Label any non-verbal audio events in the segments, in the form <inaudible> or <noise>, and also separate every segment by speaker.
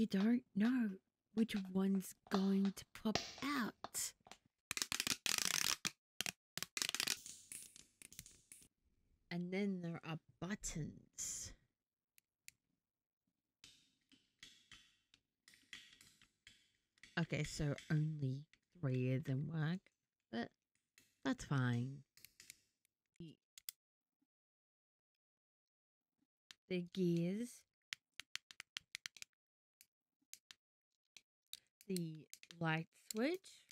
Speaker 1: you don't know which one's going to pop out. And then there are buttons. Okay, so only three of them work, but that's fine. The- gears, the light switch.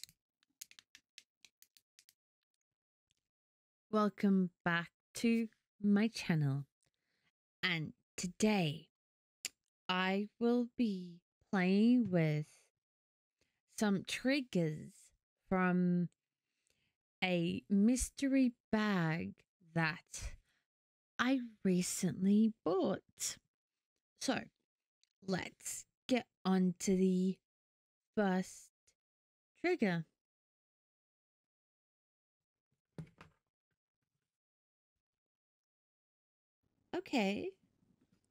Speaker 1: Welcome back to my channel. And today I will be playing with some triggers from a mystery bag that I recently bought. So let's get on to the first trigger. Okay,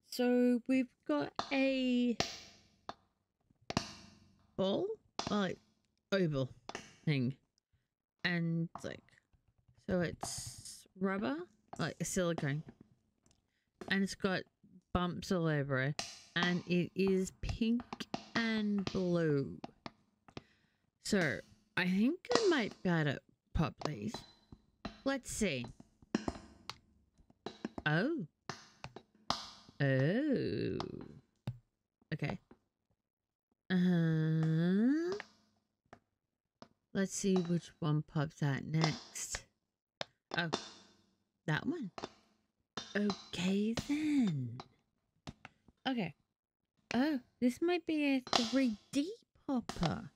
Speaker 1: so we've got a ball, like oval thing, and like, so it's rubber, like silicone, and it's got bumps all over it, and it is pink and blue. So I think I might be able to pop these. Let's see. Oh. Oh. Okay. Uh-huh. Let's see which one pops out next. Oh, that one. Okay, then. Okay. Oh, this might be a 3D popper,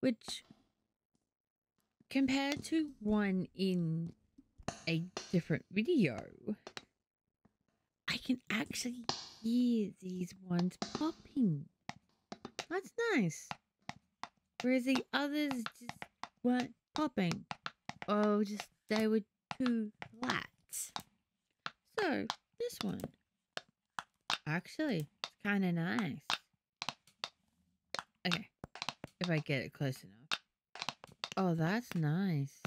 Speaker 1: which compared to one in a different video, I can actually hear these ones popping. That's nice. Whereas the others just weren't popping. Oh, just they were too flat. So, this one. Actually, it's kind of nice. Okay. If I get it close enough. Oh, that's nice.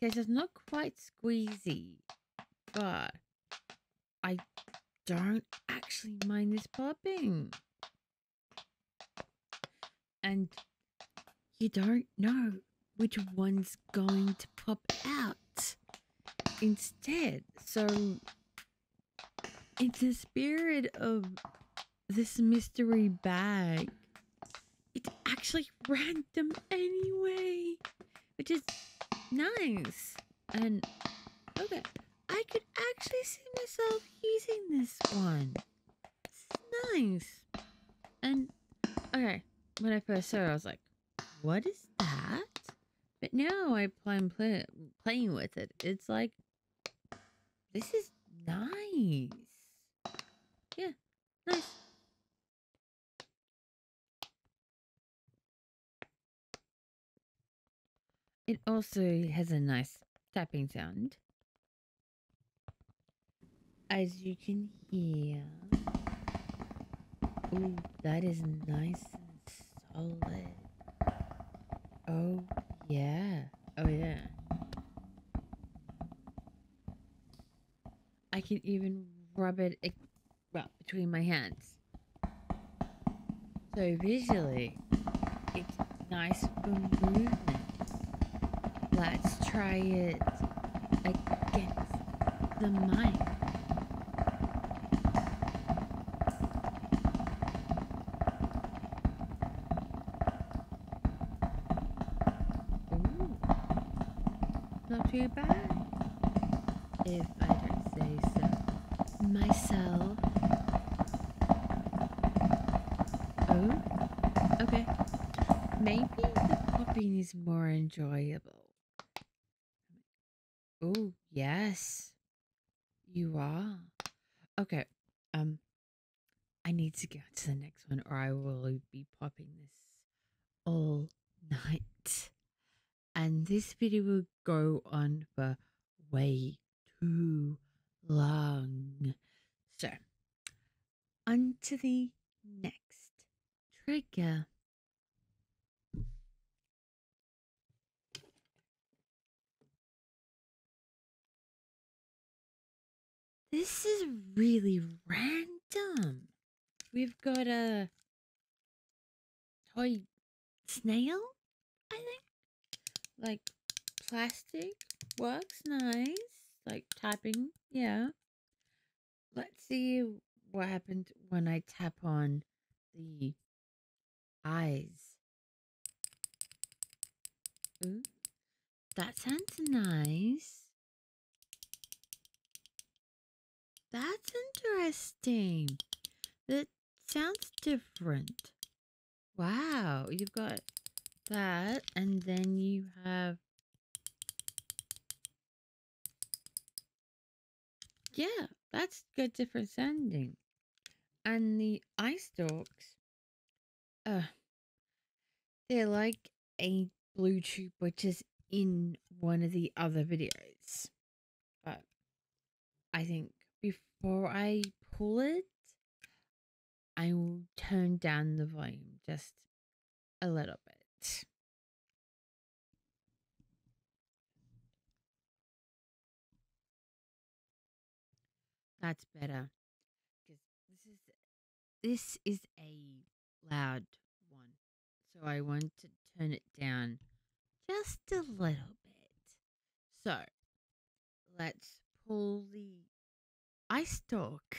Speaker 1: Okay, so it's not quite squeezy, but I don't actually mind this popping. And you don't know which one's going to pop out instead. So, in the spirit of this mystery bag, actually random anyway, which is nice. And okay, I could actually see myself using this one. It's nice. And okay, when I first saw it, I was like, "What is that?" But now I plan play, playing with it. It's like this is nice. Yeah, nice. It also has a nice tapping sound. As you can hear. Ooh, that is nice and solid. Oh, yeah. Oh, yeah. I can even rub it well, between my hands. So visually, it's nice for movement. Let's try it against the. Ooh, not too bad, if I don't say so myself. Oh, okay. Maybe the popping is more enjoyable. Oh, yes. You are. Okay. Um I need to get to the next one or I will be popping this all <laughs> night. And this video will go on for way too long. So, on to the next trigger. This is really random. We've got a toy snail, I think. Like plastic works nice. Like tapping, yeah. Let's see what happened when I tap on the eyes. Ooh, that sounds nice. That's interesting. That sounds different. Wow, you've got that, and then you have. Yeah, that's good different sounding. And the eye stalks, uh, they're like a blue Bluetooth, which is in one of the other videos. But I think before I pull it, I will turn down the volume just a little bit. That's better. Because this is this is a loud one. So I want to turn it down just a little bit. So let's pull the eye stalk.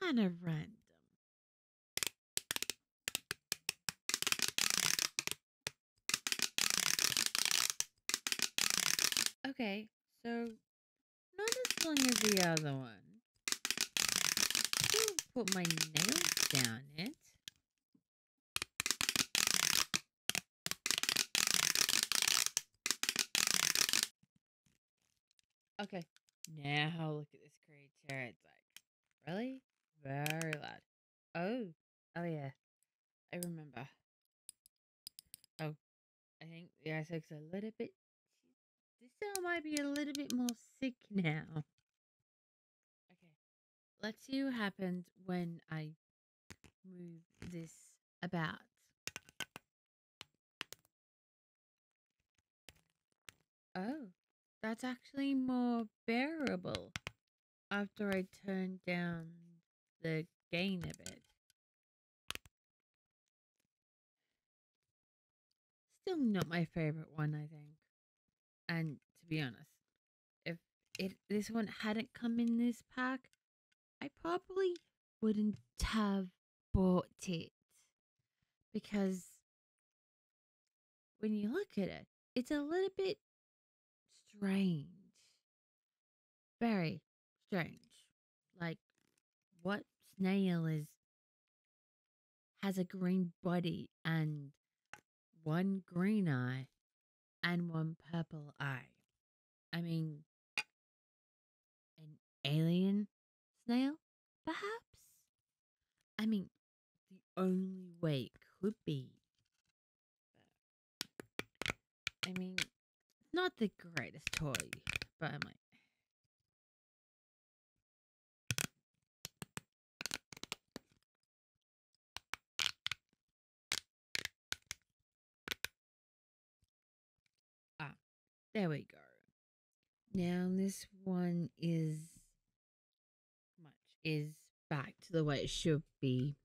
Speaker 1: Kind of random. Okay, so not as long as the other one. Still put my nails down it. Okay, now look at this creature. It's like, really? Very loud. Oh, oh yeah. I remember. Oh, I think the ice a little bit. This cell might be a little bit more sick now. Okay, let's see what happens when I move this about. Oh, that's actually more bearable after I turn down the gain of it. Still not my favorite one, I think. And to be honest, if it this one hadn't come in this pack, I probably wouldn't have bought it. Because when you look at it, it's a little bit strange. Very strange. Like what snail is has a green body and one green eye and one purple eye. I mean an alien snail, perhaps? I mean the only way it could be. I mean not the greatest toy, but I'm like There we go. Now this one is much is back to the way it should be.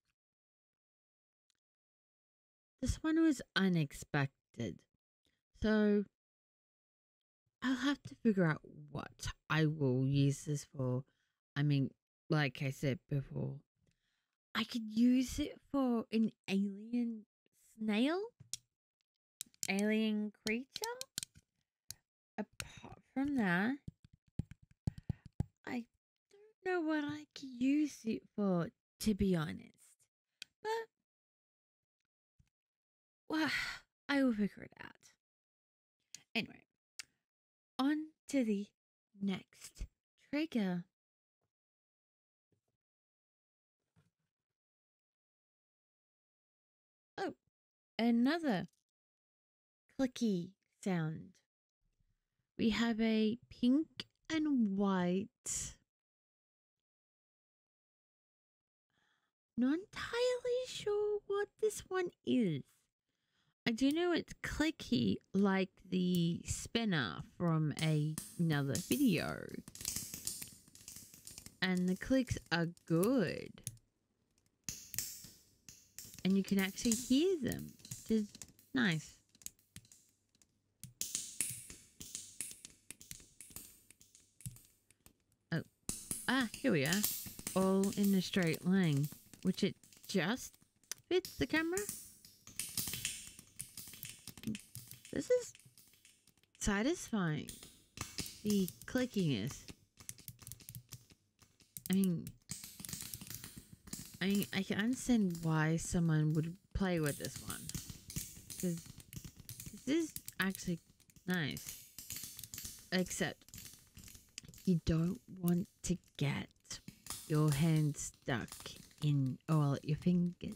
Speaker 1: This one was unexpected. So I'll have to figure out what I will use this for. I mean, like I said before, I could use it for an alien snail, alien creature apart from that, I don't know what I could use it for, to be honest. But, well, <sighs> I will figure it out. Anyway, on to the next trigger. Oh, another clicky sound we have a pink and white. Not entirely sure what this one is. I do know it's clicky like the spinner from a, another video. And the clicks are good. And you can actually hear them, which is nice. Ah, here we are. All in a straight line, which it just fits the camera. This is satisfying. The clickiness. I mean, I mean, I can understand why someone would play with this one. Because this is actually nice. Except you don't want to get your hand stuck in, or well, your fingers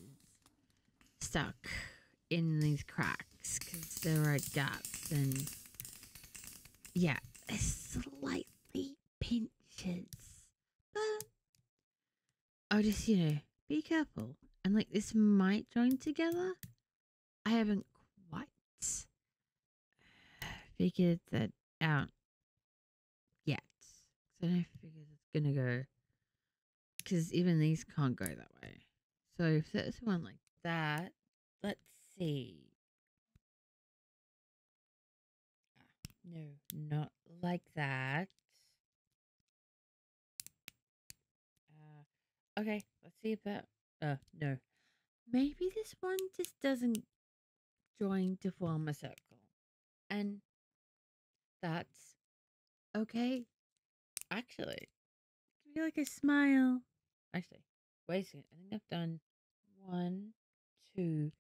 Speaker 1: stuck in these cracks because there are gaps and yeah, it slightly pinches. But just, you know, be careful. And like this might join together. I haven't quite figured that out. So I figure it's gonna go because even these can't go that way. So if there's one like that, let's see. Ah, no, not like that. Uh, okay, let's see if that. Uh, no. Maybe this one just doesn't join to form a circle. And that's okay. Actually, be like a smile. Actually, wait a second. I think I've done one, two,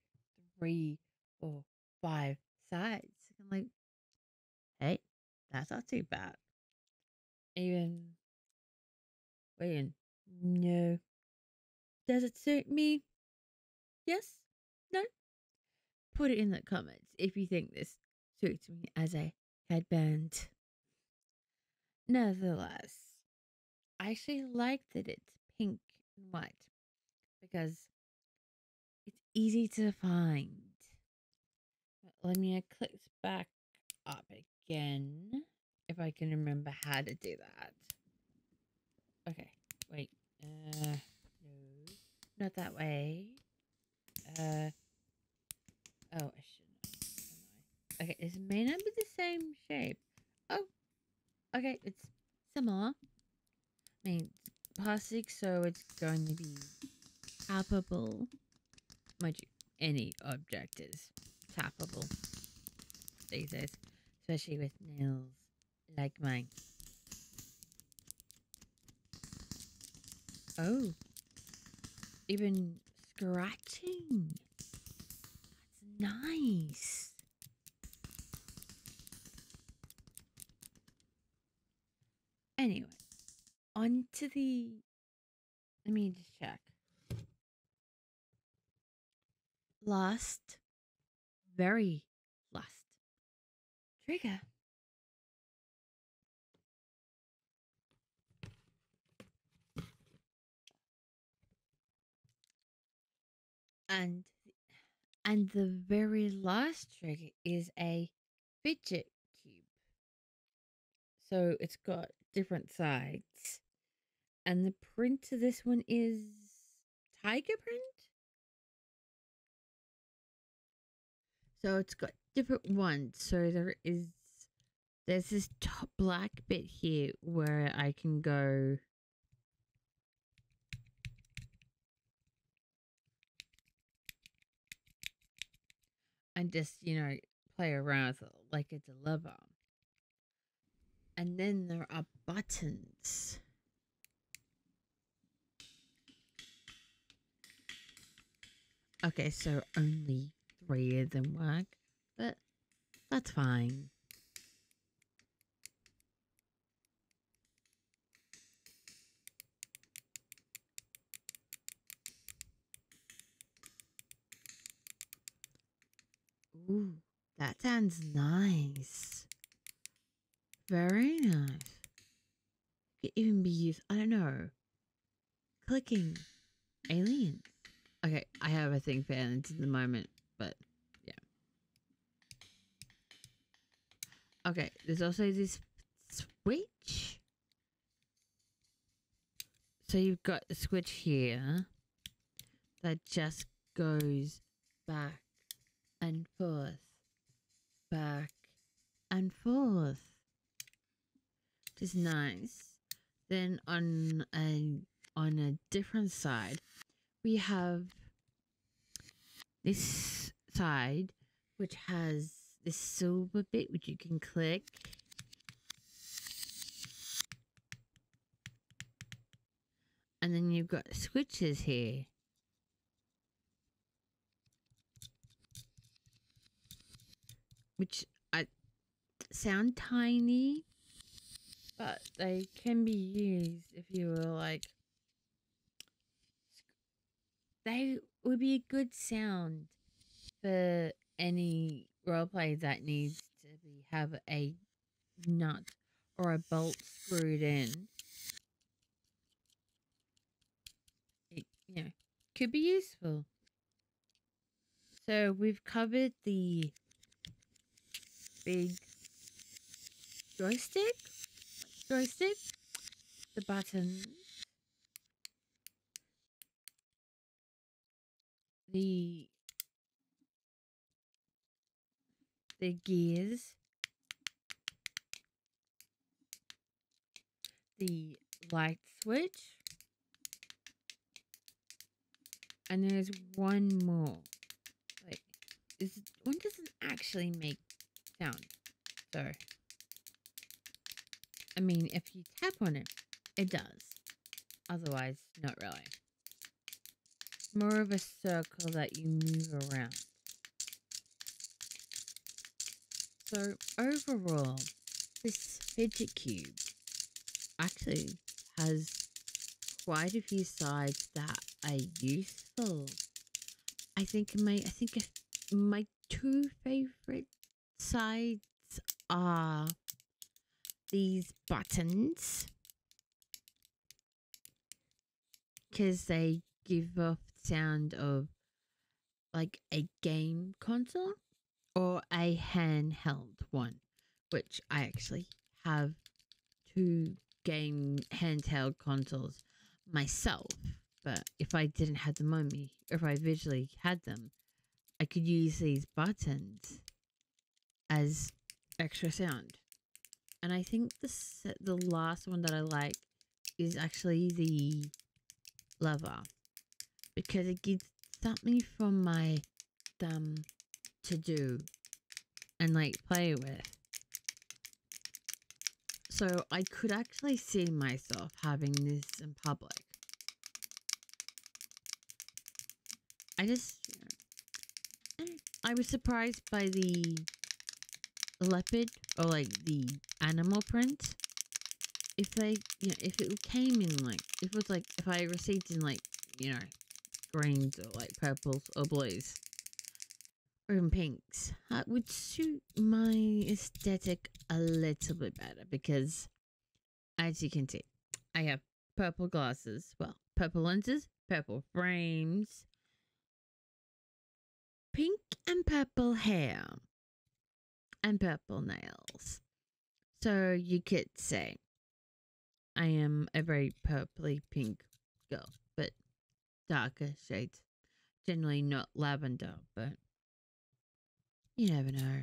Speaker 1: three, four, five sides. I'm like, hey, that's not too bad. Even, wait, in no. Does it suit me? Yes? No? Put it in the comments if you think this suits me as a headband. Nevertheless, I actually like that it's pink and white because it's easy to find. Let me click back up again if I can remember how to do that. Okay, wait. Uh, no, not that way. Uh, oh, I shouldn't. Okay, this may not be the same shape. Oh, okay, it's similar. I mean, plastic, so it's going to be tappable. You, any object is tappable these days, especially with nails like mine. Oh, even scratching. That's nice. Anyway, on to the. Let me just check. Last, very last trigger. And and the very last trigger is a fidget cube. So it's got different sides. And the print of this one is tiger print. So it's got different ones. So there is there's this top black bit here where I can go and just, you know, play around like it's a lever. And then there are buttons. Okay, so only three of them work, but that's fine. Ooh, that sounds nice. Very nice. Could even be used, I don't know, clicking aliens. Okay, I have a thing for aliens in the moment, but yeah. Okay, there's also this switch. So you've got a switch here that just goes back and forth, back and forth. Which is nice. Then on a on a different side, we have this side which has this silver bit which you can click. And then you've got switches here. Which I sound tiny, but they can be used if you were like they would be a good sound for any roleplay that needs to be have a nut or a bolt screwed in. It you know could be useful. So we've covered the big joystick, joystick, the buttons, the the gears, the light switch, and there's one more. Like, this one doesn't actually make sound. So, I mean, if you tap on it, it does. Otherwise, not really more of a circle that you move around. So overall, this fidget cube actually has quite a few sides that are useful. I think my I think my two favorite sides are these buttons because they give off sound of like a game console or a handheld one, which I actually have two game handheld consoles myself. But if I didn't have them on me, if I visually had them, I could use these buttons as extra sound. And I think the the last one that I like is actually the lever because it gives something for my thumb to do and like play with. So I could actually see myself having this in public. I just, eh, I was surprised by the leopard or like the animal print. If they, you know, if it came in like, if it was like, if I received in like, you know, greens or like purples or blues or even pinks that would suit my aesthetic a little bit better because as you can see I have purple glasses well purple lenses purple frames pink and purple hair and purple nails so you could say I am a very purpley pink girl but darker shades. Generally not lavender, but you never know.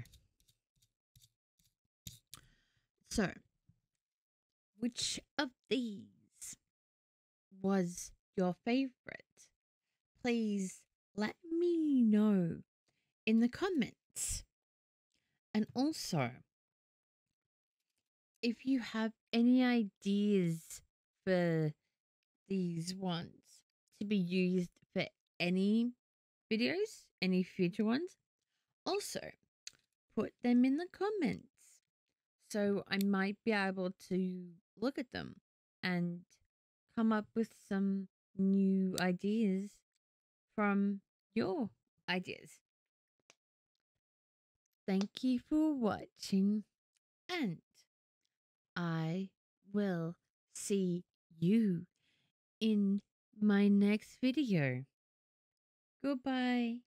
Speaker 1: So, which of these was your favorite? Please let me know in the comments. And also, if you have any ideas for these ones, to be used for any videos, any future ones. Also, put them in the comments so I might be able to look at them and come up with some new ideas from your ideas. Thank you for watching, and I will see you in my next video. Goodbye.